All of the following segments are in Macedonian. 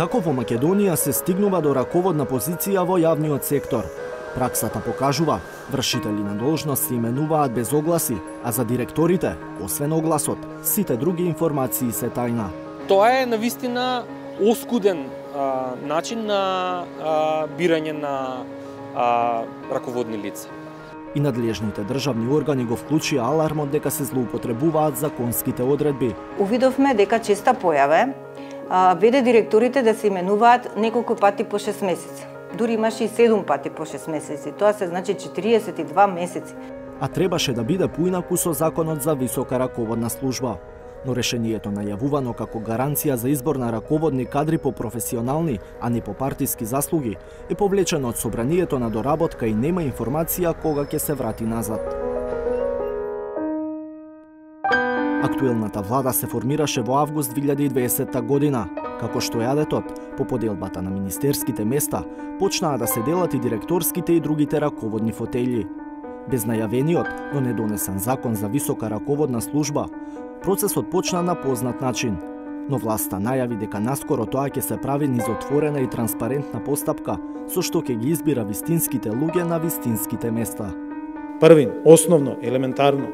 Како во Македонија се стигнува до раководна позиција во јавниот сектор? Праксата покажува, вршители на должност се именуваат без огласи, а за директорите, освен огласот, сите други информации се тајна. Тоа е навистина оскуден а, начин на а, бирање на а, раководни лица. И надлежните државни органи го вклучија алармот дека се злоупотребуваат законските одредби. Увидовме дека честа појаве веде директорите да се именуваат неколку пати по 6 месеци. Дури имаше и 7 пати по 6 месеци. Тоа се значи 42 месеци. А требаше да биде поинаку со законот за висока раководна служба. Но решението најавувано како гаранција за избор на раководни кадри по професионални, а не по партиски заслуги, е повлечено од собранието на доработка и нема информација кога ќе се врати назад. Актуелната влада се формираше во август 2020 година, како што јадетот, по поделбата на министерските места, почнаа да се делат и директорските и другите раководни фотели. Без најавениот, но недонесен закон за висока раководна служба, процесот почна на познат начин, но власта најави дека наскоро тоа ќе се прави низ отворена и транспарентна постапка, со што ќе ги избира вистинските луѓе на вистинските места. Првин, основно, елементарно,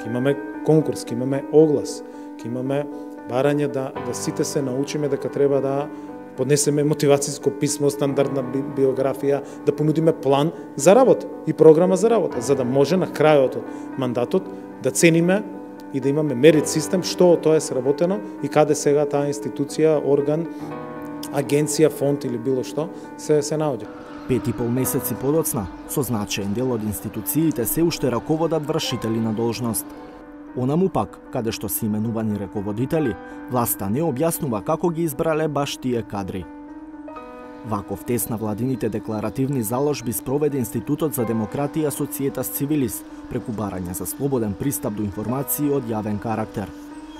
ќе имаме конкурс, ќе имаме оглас, ќе имаме барање да, да сите се научиме дека треба да поднесеме мотивацијско писмо, стандардна биографија, да понудиме план за работа и програма за работа, за да може на крајот од мандатот да цениме и да имаме мерит систем што тоа е сработено и каде сега таа институција, орган, агенција, фонд или било што се се наоѓа. Пет и пол месеци подоцна, со значаен дел од институциите се уште раководат вршители на должност. Онаму пак, каде што се именувани раководители, власта не објаснува како ги избрале баш тие кадри. Ваков тест на владините декларативни заложби спроведе Институтот за демократија Социетас Цивилис преку барање за слободен пристап до информации од јавен карактер.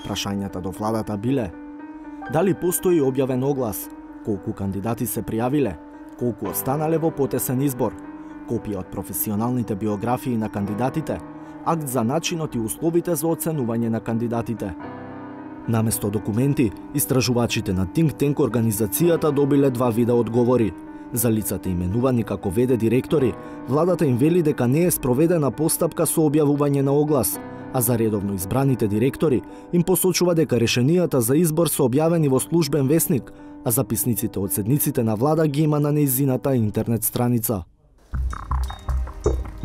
Прашањата до владата биле Дали постои објавен оглас? Колку кандидати се пријавиле? Колку останале во потесен избор? Копија од професионалните биографии на кандидатите – акт за начинот и условите за оценување на кандидатите. Наместо документи, истражувачите на Think Tank организацијата добиле два вида одговори. За лицата именувани како веде директори, владата им вели дека не е спроведена постапка со објавување на оглас, а за редовно избраните директори им посочува дека решенијата за избор се објавени во службен весник, а записниците од седниците на влада ги има на неизината интернет страница.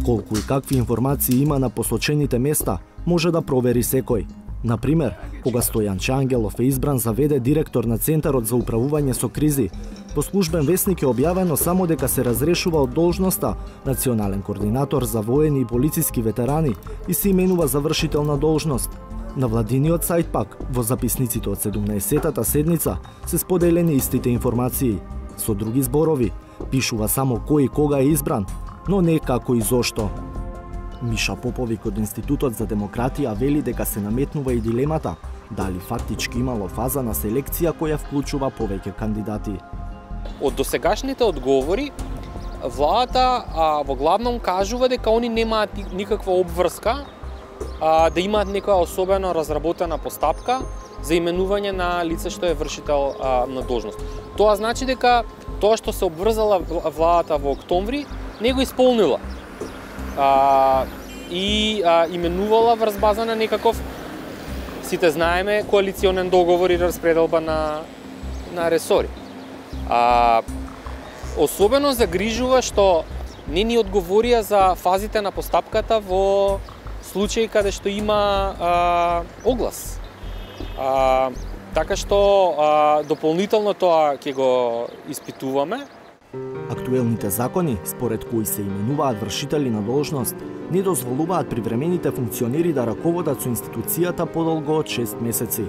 Колку и какви информации има на посочените места, може да провери секој. Например, кога Стојан Чангелов е избран за веде директор на Центарот за управување со кризи, по службен вестник е објавено само дека се разрешува од должноста национален координатор за воени и полициски ветерани и се именува завршител на должност. На владиниот сајт пак, во записниците од 17-тата седница, се споделени истите информации. Со други зборови, пишува само кој и кога е избран, но не како и зошто. Миша Поповик од Институтот за демократија вели дека се наметнува и дилемата дали фактички имало фаза на селекција која вклучува повеќе кандидати. Од досегашните одговори, владата а, во главном кажува дека они немаат никаква обврска а, да имаат некоја особено разработена постапка за именување на лице што е вршител а, на должност. Тоа значи дека тоа што се обврзала владата во октомври не го исполнила. А, и а, именувала врз база на некаков сите знаеме коалиционен договор и распределба на на ресори. А, особено загрижува што не ни одговорија за фазите на постапката во случаи каде што има а, оглас. А, така што а, дополнително тоа ќе го испитуваме Актуелните закони, според кои се именуваат вршители на должност, не дозволуваат привремените функционери да раководат со институцијата подолго од 6 месеци.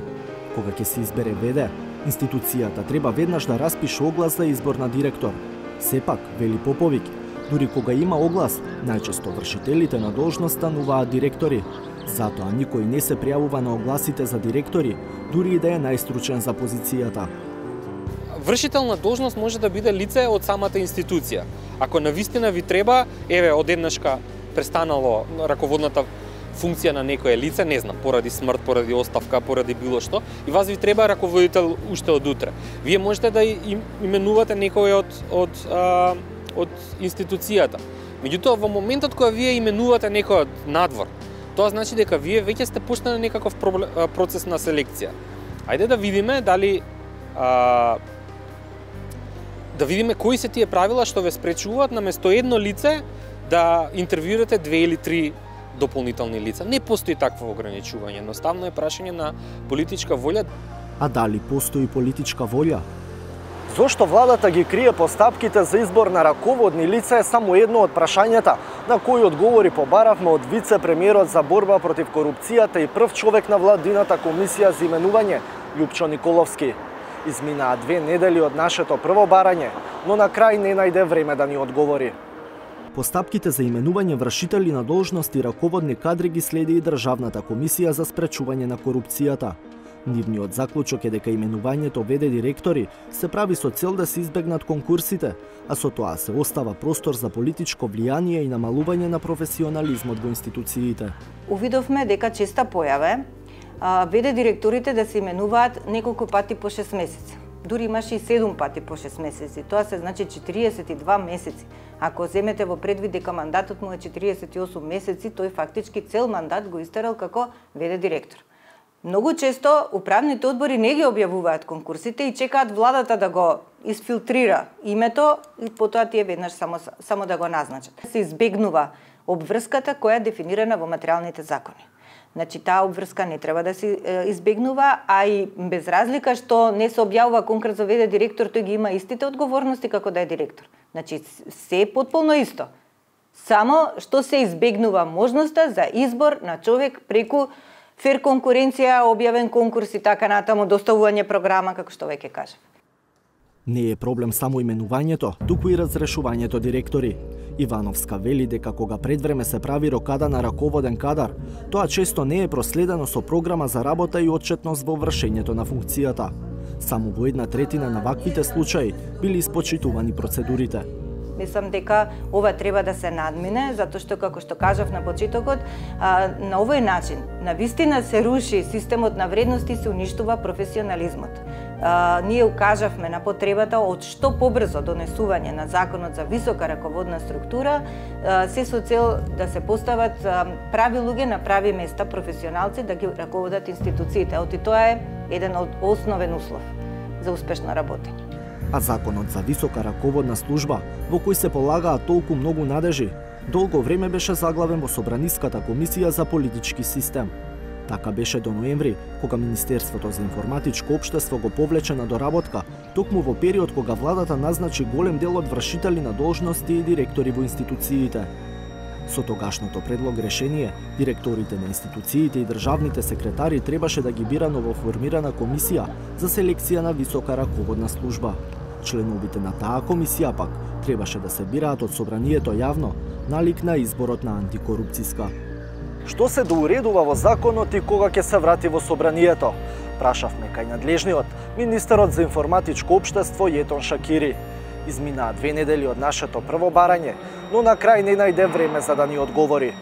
Кога ќе се избере ВД, институцијата треба веднаш да распише оглас за избор на директор. Сепак, вели Поповик, дури кога има оглас, најчесто вршителите на должност стануваат директори. Затоа никој не се пријавува на огласите за директори, дури и да е најстручен за позицијата вршител на должност може да биде лице од самата институција. Ако на вистина ви треба, еве, одеднашка престанало раководната функција на некое лице, не знам, поради смрт, поради оставка, поради било што, и вас ви треба раководител уште од утре. Вие можете да именувате некој од од а, од институцијата. Меѓутоа во моментот кога вие именувате некој од надвор, тоа значи дека вие веќе сте пуштени некаков процес на селекција. Ајде да видиме дали а, да видиме кои се тие правила што ве спречуваат на место едно лице да интервјуирате две или три дополнителни лица. Не постои такво ограничување, едноставно е прашање на политичка волја. А дали постои политичка волја? Зошто владата ги крие постапките за избор на раководни лица е само едно од прашањата на кои одговори побаравме од вице-премиерот за борба против корупцијата и прв човек на владината комисија за именување Љупчо Николовски. Изминаа две недели од нашето прво барање, но на крај не најде време да ни одговори. Постапките за именување вршители на должности раководни кадри ги следи и Државната комисија за спречување на корупцијата. Нивниот заклучок е дека именувањето веде директори се прави со цел да се избегнат конкурсите, а со тоа се остава простор за политичко влијание и намалување на професионализмот во институциите. Увидовме дека честа појаве веде директорите да се именуваат неколку пати по 6 месеци. Дури имаше и 7 пати по 6 месеци. Тоа се значи 42 месеци. Ако земете во предвид дека мандатот му е 48 месеци, тој фактички цел мандат го истерал како веде директор. Многу често управните одбори не ги објавуваат конкурсите и чекаат владата да го изфилтрира името и потоа тие веднаш само, само да го назначат. Се избегнува обврската која е дефинирана во материјалните закони. Значи, таа обврска не треба да се избегнува, а и без разлика што не се објавува конкурс за веде директор, тој ги има истите одговорности како да е директор. Значи, се е потполно исто. Само што се избегнува можноста за избор на човек преку фер конкуренција, објавен конкурс и така натаму, доставување програма, како што веќе кажав. Не е проблем само именувањето, туку и разрешувањето директори. Ивановска вели дека кога предвреме се прави рокада на раководен кадар, тоа често не е проследено со програма за работа и отчетност во вршењето на функцијата. Само во една третина на ваквите случаи били испочитувани процедурите. Мислам дека ова треба да се надмине, затоа што, како што кажав на почетокот, на овој начин, на вистина се руши системот на вредности и се уништува професионализмот ние укажавме на потребата од што побрзо донесување на законот за висока раководна структура, се со цел да се постават прави луѓе на прави места, професионалци да ги раководат институциите. Оти тоа е еден од основен услов за успешно работење а законот за висока раководна служба, во кој се полагаа толку многу надежи, долго време беше заглавен во Собраниската комисија за политички систем. Така беше до ноември, кога Министерството за информатичко општество го повлече на доработка, токму во период кога владата назначи голем дел од вршители на должности и директори во институциите. Со тогашното предлог решение, директорите на институциите и државните секретари требаше да ги бира новоформирана комисија за селекција на висока раководна служба. Членовите на таа комисија пак требаше да се бираат од собранието јавно, налик на изборот на антикорупцијска. Што се доуредува во законот и кога ќе се врати во собранието? Прашавме кај надлежниот, министерот за информатичко општество Јетон Шакири. Изминаа две недели од нашето прво барање, но на крај не најде време за да ни одговори.